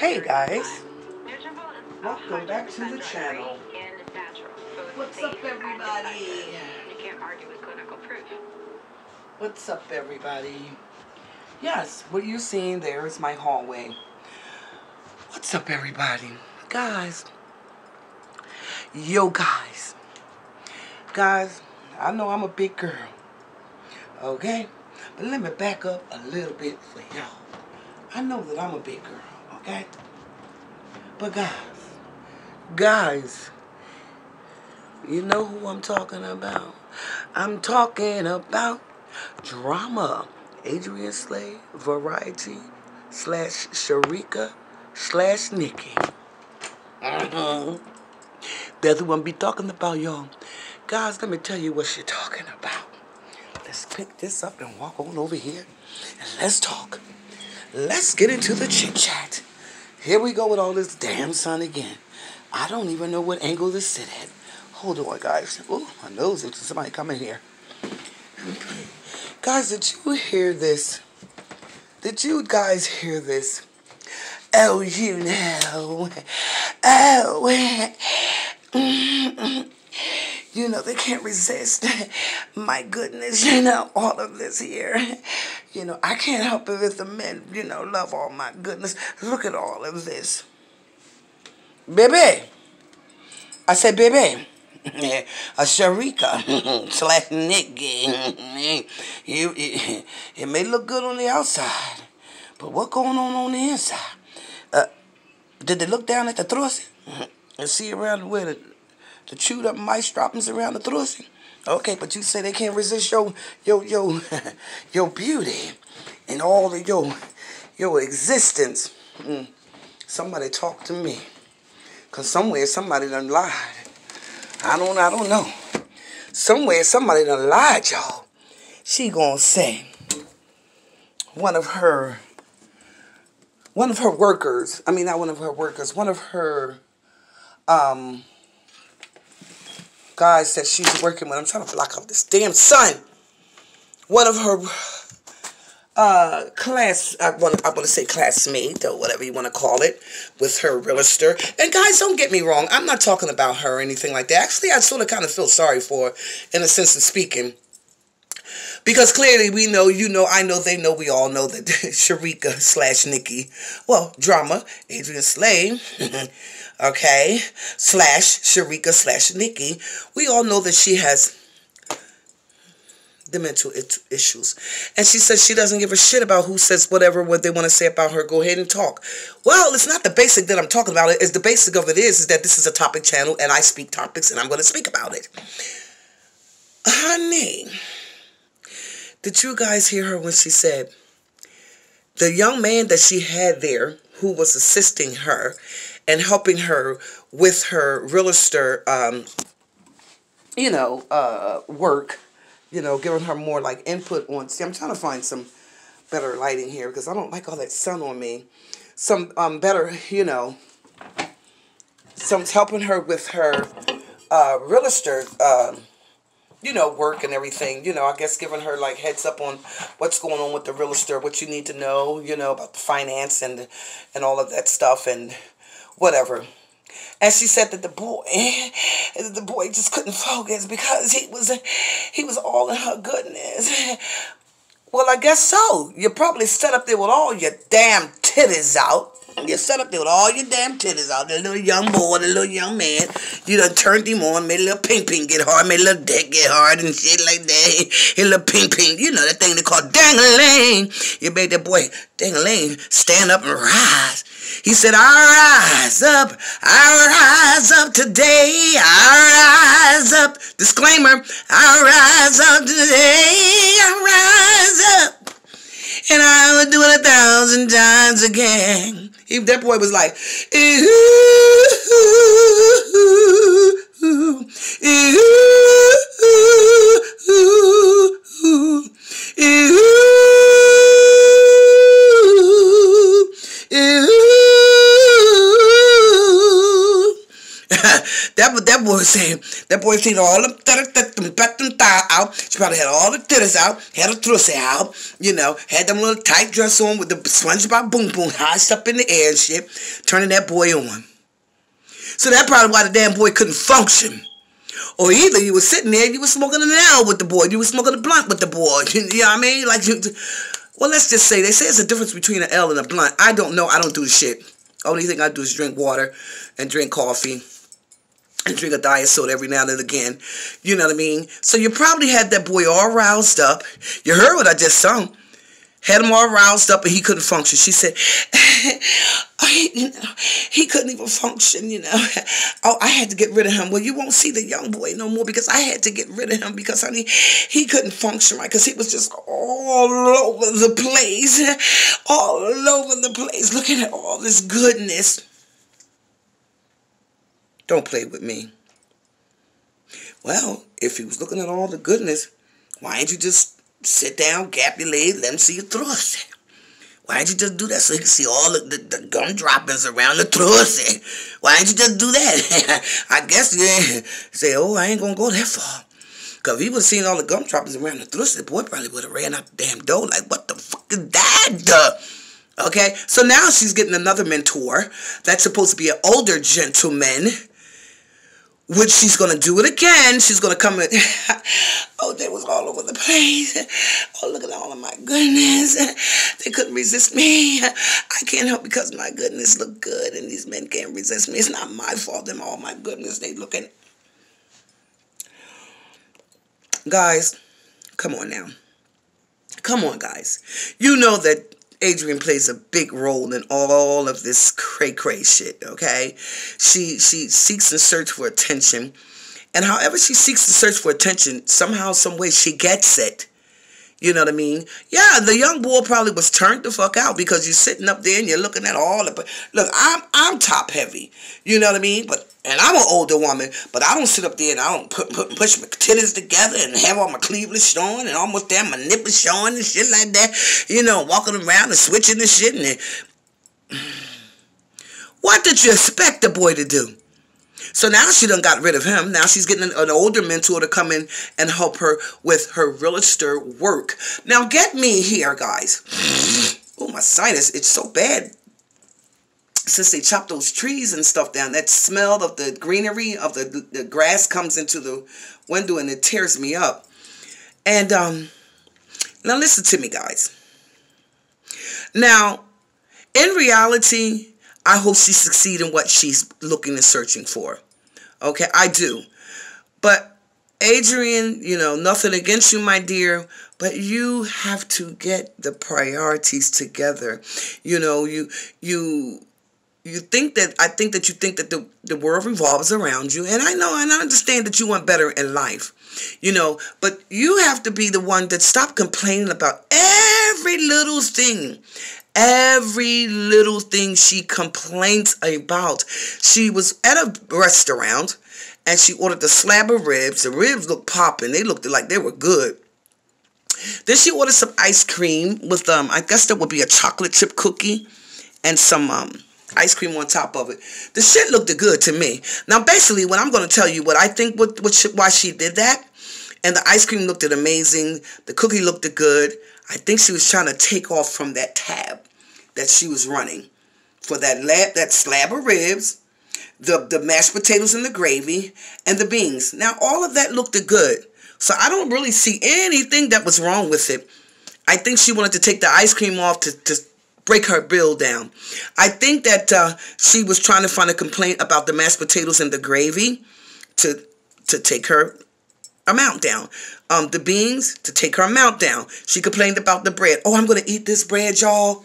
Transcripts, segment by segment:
Hey guys, welcome back to the channel. What's up everybody? You can't argue with clinical proof. What's up everybody? Yes, what you're seeing there is my hallway. What's up everybody? Guys, yo guys, guys, I know I'm a big girl, okay? But let me back up a little bit for y'all. I know that I'm a big girl, But guys, guys, you know who I'm talking about? I'm talking about drama. Adrienne Slay, Variety, slash Sharika, slash Nikki. Uh-huh. That's what I'm be talking about, y'all. Guys, let me tell you what she's talking about. Let's pick this up and walk on over here and let's talk. Let's get into the chit chat. Here we go with all this damn sun again. I don't even know what angle to sit at. Hold on, guys. Oh, my nose like somebody coming here. Guys, did you hear this? Did you guys hear this? Oh, you know. Oh. You know, they can't resist. My goodness, you know, all of this here. You know, I can't help it if the men, you know, love all my goodness. Look at all of this. Baby. I said, baby. a Sharika slash Nikki. You, it, it may look good on the outside, but what going on on the inside? Uh, did they look down at the thrust and see around where the, the chewed up mice droppings around the thrust? Okay, but you say they can't resist your your your your beauty and all of your your existence. Mm. Somebody talk to me. Cause somewhere somebody done lied. I don't I don't know. Somewhere somebody done lied, y'all. She gonna say one of her one of her workers, I mean not one of her workers, one of her um guys that she's working with. I'm trying to block out this damn sun. One of her uh, class, I want, I want to say classmate or whatever you want to call it, with her realtor. And guys, don't get me wrong. I'm not talking about her or anything like that. Actually, I sort of kind of feel sorry for in a sense of speaking. Because clearly we know, you know, I know, they know, we all know that Sharika slash Nikki, well, drama, Adrienne Slay, okay, slash Sharika slash Nikki, we all know that she has the mental issues. And she says she doesn't give a shit about who says whatever, what they want to say about her. Go ahead and talk. Well, it's not the basic that I'm talking about. It's the basic of it is, is that this is a topic channel and I speak topics and I'm going to speak about it. Honey, did you guys hear her when she said the young man that she had there who was assisting her and helping her with her realtor, um, you know, uh, work, you know, giving her more like input on. See, I'm trying to find some better lighting here because I don't like all that sun on me. Some um better, you know, some's helping her with her uh, realtor, uh, you know, work and everything. You know, I guess giving her like heads up on what's going on with the realtor, what you need to know, you know, about the finance and and all of that stuff and whatever. And she said that the boy, the boy just couldn't focus because he was, he was all in her goodness. Well, I guess so. You're probably set up there with all your damn titties out. You're set up there with all your damn titties out. The little young boy, the little young man. You done turned him on, made a little ping ping get hard, made a little dick get hard and shit like that. A little ping ping. You know that thing they call dang-a-lang. You made that boy dang-a-lang stand up and rise. He said, I rise up, I rise up today, I rise up. Disclaimer, I rise up today, I rise up. And I will do it a thousand times again. He, that boy was like, ooh, ooh, ooh, ooh, ooh, ooh. That that boy saying that boy seen all them them thigh out. She probably had all the titties out, had her trussy out, you know, had them little tight dress on with the SpongeBob boom boom high up in the air and shit, turning that boy on. So that probably why the damn boy couldn't function. Or either you were sitting there, you were smoking an L with the boy, you were smoking a blunt with the boy. You know what I mean? Like, you, well, let's just say they say it's a difference between an L and a blunt. I don't know. I don't do shit. Only thing I do is drink water and drink coffee and drink a diet soda every now and again. You know what I mean? So you probably had that boy all roused up. You heard what I just sung had him all roused up and he couldn't function. She said, I, oh, you know, he couldn't even function, you know. Oh, I had to get rid of him. Well, you won't see the young boy no more because I had to get rid of him because, honey, he couldn't function right because he was just all over the place, all over the place, looking at all this goodness. Don't play with me. Well, if he was looking at all the goodness, why didn't you just sit down, gap your leg, let him see your thrust. Why didn't you just do that so he can see all the, the, the gum droppings around the thrust? Why didn't you just do that? I guess you say, oh, I ain't gonna go that far. Cause if he would seen all the gum droppings around the thrust, the boy probably would have ran out the damn door like, what the fuck is that? Okay, so now she's getting another mentor that's supposed to be an older gentleman which she's going to do it again. She's going to come in. oh, they was all over the place. Oh, look at all of my goodness. They couldn't resist me. I can't help because my goodness look good and these men can't resist me. It's not my fault. Them all my goodness. They looking. Guys, come on now. Come on, guys. You know that Adrienne plays a big role in all of this cray cray shit, okay? She she seeks and search for attention. And however she seeks to search for attention, somehow, some way she gets it. You know what I mean? Yeah, the young boy probably was turned the fuck out because you're sitting up there and you're looking at all the. Look, I'm I'm top heavy. You know what I mean? But and I'm an older woman, but I don't sit up there and I don't put, put push my titties together and have all my cleavage showing and almost damn my nipples showing and shit like that. You know, walking around and switching and shit and. What did you expect the boy to do? So now she done got rid of him. Now she's getting an, an, older mentor to come in and help her with her realtor work. Now get me here, guys. oh, my sinus, it's so bad. Since they chopped those trees and stuff down, that smell of the greenery of the, the, grass comes into the window and it tears me up. And um, now listen to me, guys. Now, in reality, I hope she succeeds in what she's looking and searching for. Okay, I do. But Adrienne, you know, nothing against you, my dear, but you have to get the priorities together. You know, you you you think that I think that you think that the, the world revolves around you. And I know and I understand that you want better in life. You know, but you have to be the one that stop complaining about every little thing every little thing she complains about. She was at a restaurant and she ordered the slab of ribs. The ribs looked popping. They looked like they were good. Then she ordered some ice cream with um I guess that would be a chocolate chip cookie and some um ice cream on top of it. The shit looked good to me. Now basically what I'm going to tell you what I think what, what she, why she did that and the ice cream looked amazing. The cookie looked good. I think she was trying to take off from that tab that she was running for that lab, that slab of ribs, the, the mashed potatoes and the gravy, and the beans. Now, all of that looked good. So I don't really see anything that was wrong with it. I think she wanted to take the ice cream off to, to break her bill down. I think that uh, she was trying to find a complaint about the mashed potatoes and the gravy to to take her amount down. Um, the beans to take her amount down. She complained about the bread. Oh, I'm gonna eat this bread, y'all.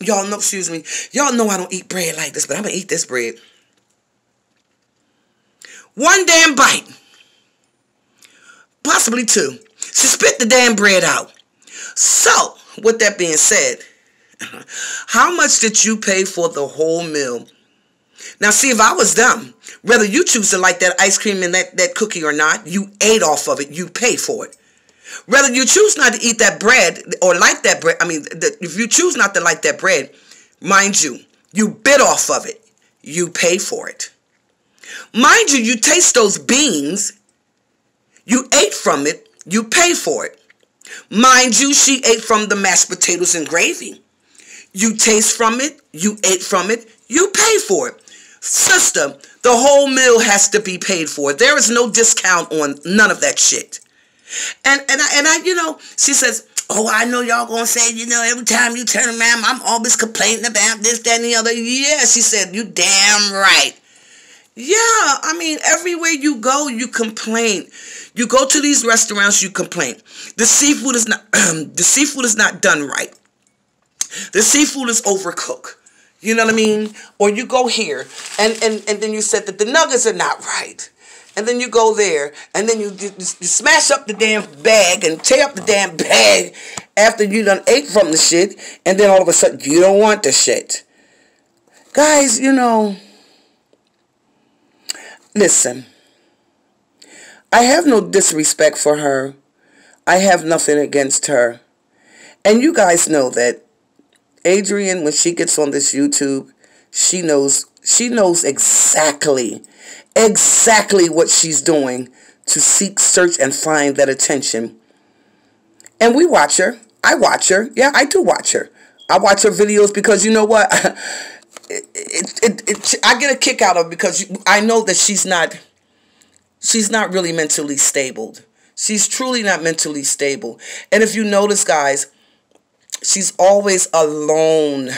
y'all know, excuse me. Y'all know I don't eat bread like this, but I'm gonna eat this bread. One damn bite. Possibly two. She spit the damn bread out. So, with that being said, how much did you pay for the whole meal? Now, see, if I was them, whether you choose to like that ice cream and that, that cookie or not, you ate off of it. You pay for it. Whether you choose not to eat that bread or like that bread, I mean, the, if you choose not to like that bread, mind you, you bit off of it. You pay for it. Mind you, you taste those beans, you ate from it, you pay for it. Mind you, she ate from the mashed potatoes and gravy. You taste from it, you ate from it, you pay for it. Sister, the whole meal has to be paid for. There is no discount on none of that shit. And and I, and I, you know, she says, "Oh, I know y'all gonna say, you know, every time you turn around, I'm always complaining about this, that, and the other." Yeah, she said, "You damn right." Yeah, I mean, everywhere you go, you complain. You go to these restaurants, you complain. The seafood is not the seafood is not done right. The seafood is overcooked. You know what I mean? Or you go here and, and, and then you said that the nuggets are not right. And then you go there and then you, you, you smash up the damn bag and tear up the damn bag after you done ate from the shit. And then all of a sudden you don't want the shit. Guys, you know, listen. I have no disrespect for her. I have nothing against her. And you guys know that Adrienne, when she gets on this YouTube, she knows she knows exactly, exactly what she's doing to seek, search, and find that attention. And we watch her. I watch her. Yeah, I do watch her. I watch her videos because you know what? it, it, it, it, I get a kick out of because I know that she's not she's not really mentally stable. She's truly not mentally stable. And if you notice, guys, she's always alone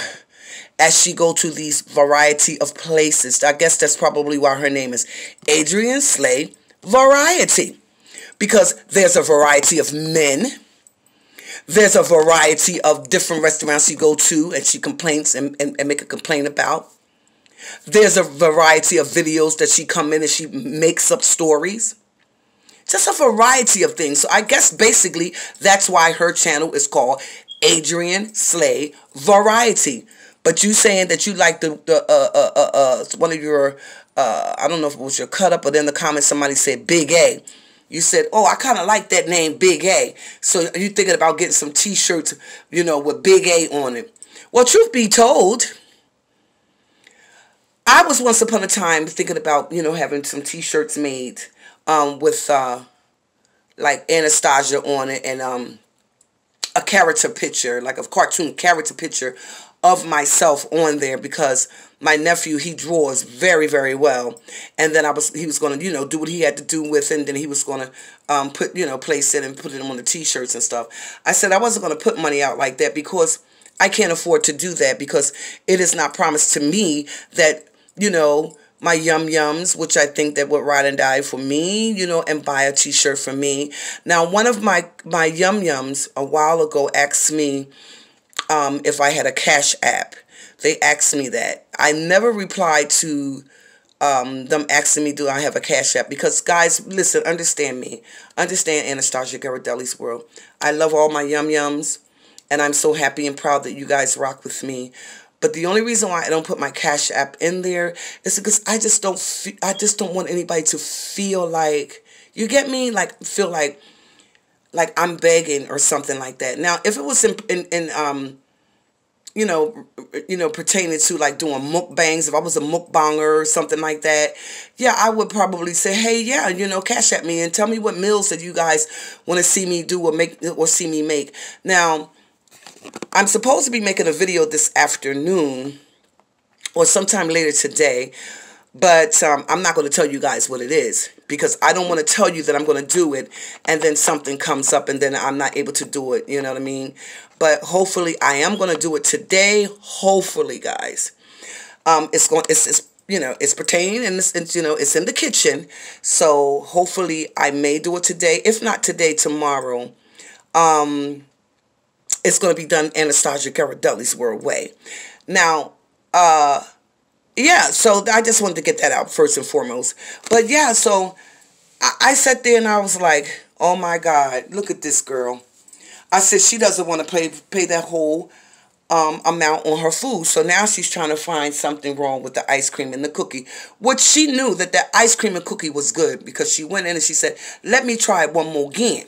as she go to these variety of places. I guess that's probably why her name is Adrienne Slay Variety. Because there's a variety of men. There's a variety of different restaurants you go to and she complains and, and, and make a complaint about. There's a variety of videos that she come in and she makes up stories. Just a variety of things. So I guess basically that's why her channel is called Adrienne Slay Variety. But you saying that you like the, the uh, uh, uh, uh, one of your, uh, I don't know if it was your cut up, but in the comments somebody said Big A. You said, oh, I kind of like that name, Big A. So you thinking about getting some t-shirts, you know, with Big A on it. Well, truth be told, I was once upon a time thinking about, you know, having some t-shirts made um, with uh, like Anastasia on it and um, a character picture, like a cartoon character picture of myself on there because my nephew he draws very very well. And then I was he was going to you know do what he had to do with it and then he was going to um, put you know place it and put it on the t-shirts and stuff. I said I wasn't going to put money out like that because I can't afford to do that because it is not promised to me that you know my yum yums, which I think that would ride and die for me, you know, and buy a t-shirt for me. Now, one of my my yum yums a while ago asked me um, if I had a cash app. They asked me that. I never replied to um, them asking me, do I have a cash app? Because guys, listen, understand me. Understand Anastasia Ghiradelli's world. I love all my yum yums, and I'm so happy and proud that you guys rock with me. But the only reason why I don't put my Cash App in there is because I just don't I just don't want anybody to feel like you get me like feel like like I'm begging or something like that. Now, if it was in in, in um you know, you know, pertaining to like doing mukbangs, if I was a mukbanger or something like that, yeah, I would probably say, hey, yeah, you know, cash at me and tell me what meals that you guys want to see me do or make or see me make. Now, I'm supposed to be making a video this afternoon or sometime later today, but um, I'm not going to tell you guys what it is because I don't want to tell you that I'm going to do it and then something comes up and then I'm not able to do it. You know what I mean? But hopefully I am going to do it today. Hopefully, guys. Um, it's going. It's, it's you know it's pertaining and it's, it's you know it's in the kitchen. So hopefully I may do it today. If not today, tomorrow. Um, it's going to be done Anastasia Ghiradelli's World Way. Now, uh, yeah, so I just wanted to get that out first and foremost. But yeah, so I, I sat there and I was like, oh my God, look at this girl. I said she doesn't want to pay pay that whole um, amount on her food. So now she's trying to find something wrong with the ice cream and the cookie. Which she knew that the ice cream and cookie was good because she went in and she said, let me try it one more again.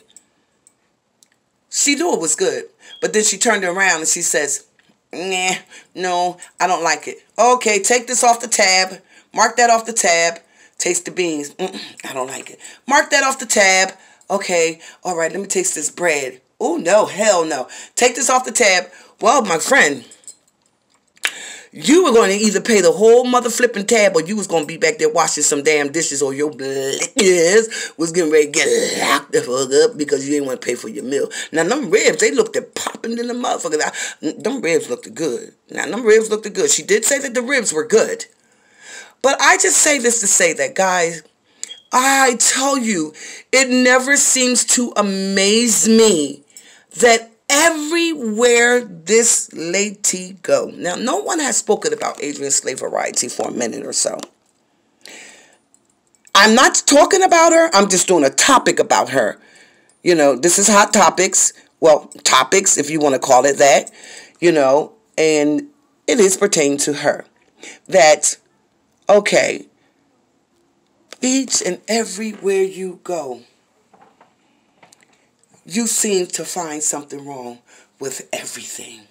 She knew it was good. But then she turned around and she says, nah, no, I don't like it. Okay, take this off the tab. Mark that off the tab. Taste the beans. Mm-mm, I don't like it. Mark that off the tab. Okay, all right, let me taste this bread. Oh, no, hell no. Take this off the tab. Well, my friend, you were going to either pay the whole mother flipping tab or you was going to be back there washing some damn dishes or your blickers was getting ready to get locked the fuck up because you didn't want to pay for your meal. Now, them ribs, they looked at popping in the motherfuckers. Them ribs looked good. Now, them ribs looked good. She did say that the ribs were good. But I just say this to say that, guys, I tell you, it never seems to amaze me that everywhere this lady go. Now, no one has spoken about Adrienne Slay Variety for a minute or so. I'm not talking about her. I'm just doing a topic about her. You know, this is hot topics. Well, topics, if you want to call it that. You know, and it is pertaining to her. That, okay, each and everywhere you go, you seem to find something wrong with everything.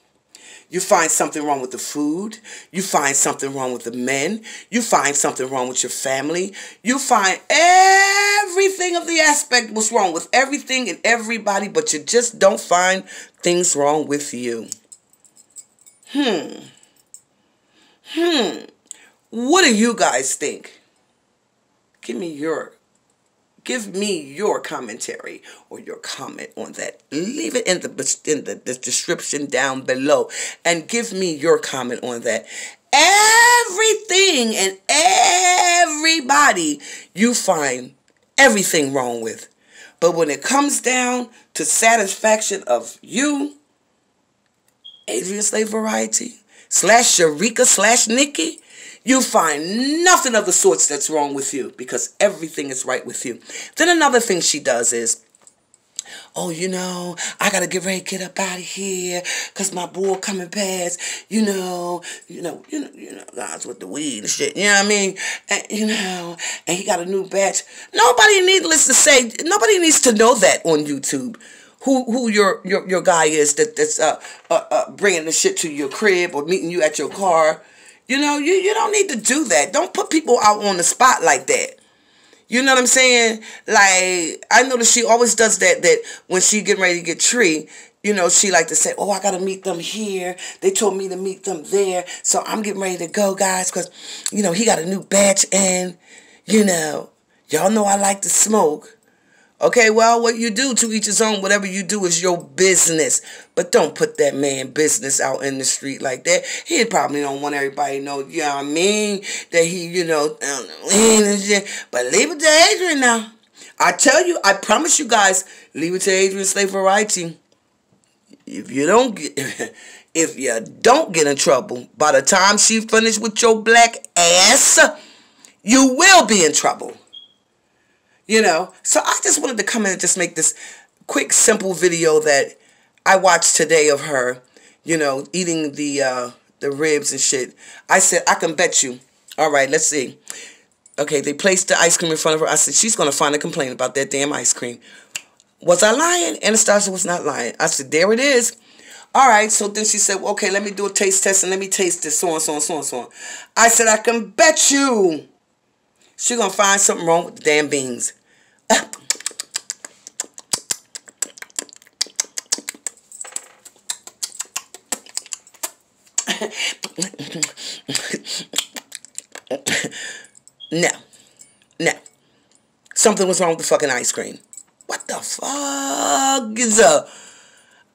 You find something wrong with the food. You find something wrong with the men. You find something wrong with your family. You find everything of the aspect was wrong with everything and everybody, but you just don't find things wrong with you. Hmm. Hmm. What do you guys think? Give me your give me your commentary or your comment on that. Leave it in the in the, the description down below and give me your comment on that. Everything and everybody you find everything wrong with. But when it comes down to satisfaction of you, Adrienne Slay Variety, slash Sharika slash Nikki, you find nothing of the sorts that's wrong with you because everything is right with you. Then another thing she does is, oh, you know, I gotta get ready get up out of here because my boy coming past, you know, you know, you know, you know, guys with the weed and shit, you know what I mean? And, you know, and he got a new batch. Nobody needless to say, nobody needs to know that on YouTube. Who, who your, your your guy is that that's uh, uh, uh bringing the shit to your crib or meeting you at your car you know, you, you don't need to do that. Don't put people out on the spot like that. You know what I'm saying? Like, I know that she always does that, that when she getting ready to get tree, you know, she like to say, oh, I got to meet them here. They told me to meet them there. So I'm getting ready to go, guys, because, you know, he got a new batch and, you know, y'all know I like to smoke. Okay, well, what you do to each his own. Whatever you do is your business. But don't put that man business out in the street like that. He probably don't want everybody to know, you know what I mean? That he, you know. But leave it to Adrienne now. I tell you, I promise you guys, leave it to Adrienne Slay Variety. If you don't get, if you don't get in trouble, by the time she finished with your black ass, you will be in trouble. You know, so I just wanted to come in and just make this quick, simple video that I watched today of her, you know, eating the uh, the ribs and shit. I said, I can bet you. All right, let's see. Okay, they placed the ice cream in front of her. I said, she's going to find a complaint about that damn ice cream. Was I lying? Anastasia was not lying. I said, there it is. All right, so then she said, well, okay, let me do a taste test and let me taste this, so on, so on, so on, so on. I said, I can bet you she's going to find something wrong with the damn beans. No. No. Something was wrong with the fucking ice cream. What the fuck is up?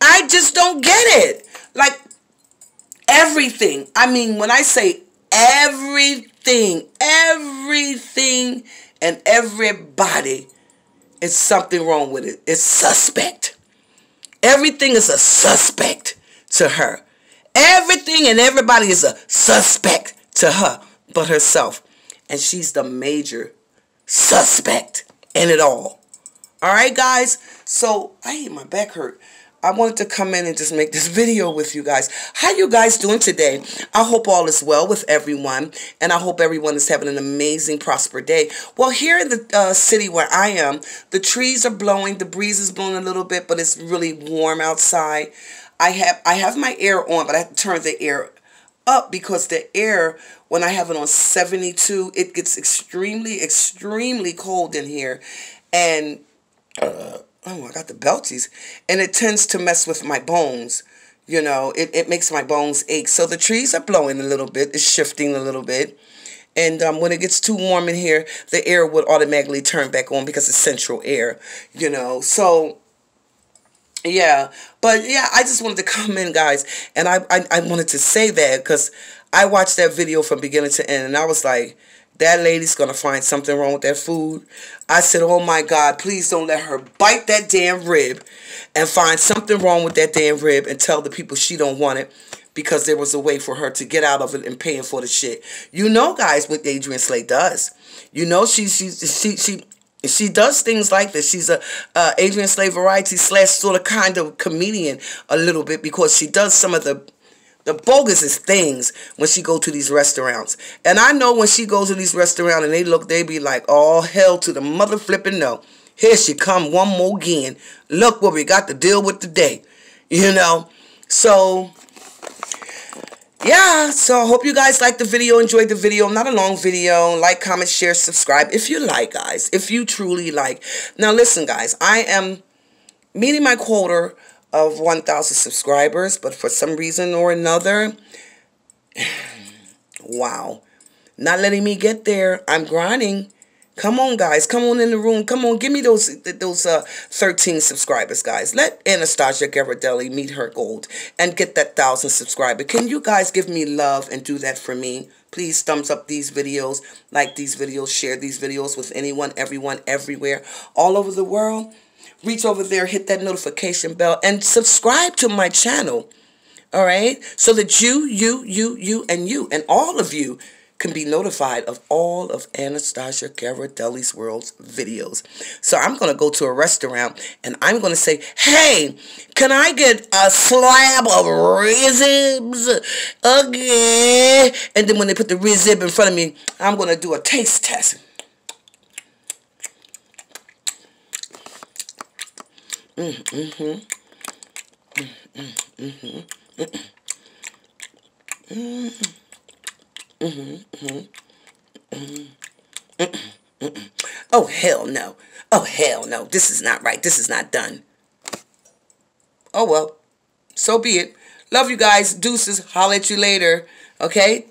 I just don't get it. Like, everything. I mean, when I say everything, everything and everybody is something wrong with it. It's suspect. Everything is a suspect to her. Everything and everybody is a suspect to her but herself. And she's the major suspect in it all. All right, guys? So, I hate my back hurt. I wanted to come in and just make this video with you guys. How you guys doing today? I hope all is well with everyone. And I hope everyone is having an amazing, prosper day. Well, here in the uh, city where I am, the trees are blowing. The breeze is blowing a little bit, but it's really warm outside. I have I have my air on, but I have to turn the air up because the air, when I have it on 72, it gets extremely, extremely cold in here. And, uh, oh, I got the belties. And it tends to mess with my bones. You know, it, it makes my bones ache. So the trees are blowing a little bit. It's shifting a little bit. And um, when it gets too warm in here, the air would automatically turn back on because it's central air, you know. So, yeah. But, yeah, I just wanted to come in, guys. And I, I, I wanted to say that because I watched that video from beginning to end. And I was like, that lady's going to find something wrong with that food. I said, oh, my God, please don't let her bite that damn rib and find something wrong with that damn rib and tell the people she don't want it because there was a way for her to get out of it and paying for the shit. You know, guys, what Adrienne Slay does. You know, she she she she she does things like this. She's a uh, Adrienne Slay variety slash sort of kind of comedian a little bit because she does some of the the bogusest things when she go to these restaurants. And I know when she goes to these restaurants and they look, they be like, oh, hell to the mother flipping no. Here she come one more again. Look what we got to deal with today. You know? So, yeah, so I hope you guys liked the video, enjoyed the video. Not a long video. Like, comment, share, subscribe if you like, guys. If you truly like. Now, listen, guys. I am meeting my quota of 1,000 subscribers, but for some reason or another, wow. Not letting me get there. I'm grinding. Come on, guys. Come on in the room. Come on. Give me those those uh, 13 subscribers, guys. Let Anastasia Ghiradelli meet her gold and get that 1,000 subscriber. Can you guys give me love and do that for me? Please thumbs up these videos, like these videos, share these videos with anyone, everyone, everywhere, all over the world. Reach over there, hit that notification bell, and subscribe to my channel. All right? So that you, you, you, you, and you, and all of you can be notified of all of Anastasia Ghiradelli's World's videos. So I'm going to go to a restaurant and I'm going to say, hey, can I get a slab of ribs again? And then when they put the rib in front of me, I'm going to do a taste test. Mm, mm-hmm. Mm, mm, mm-hmm. Mm-hmm. Mm-hmm. Mm-hmm, mm-hmm, mm-hmm, oh, hell no. Oh, hell no. This is not right. This is not done. Oh, well. So be it. Love you guys. Deuces. Holler at you later. Okay?